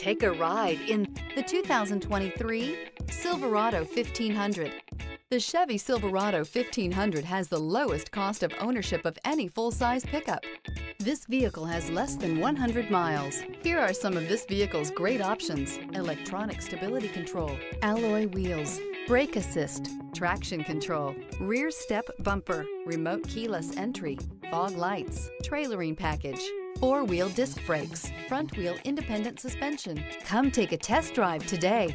Take a ride in the 2023 Silverado 1500. The Chevy Silverado 1500 has the lowest cost of ownership of any full-size pickup. This vehicle has less than 100 miles. Here are some of this vehicle's great options. Electronic stability control, alloy wheels, brake assist, traction control, rear step bumper, remote keyless entry, fog lights, trailering package, four-wheel disc brakes, front wheel independent suspension. Come take a test drive today.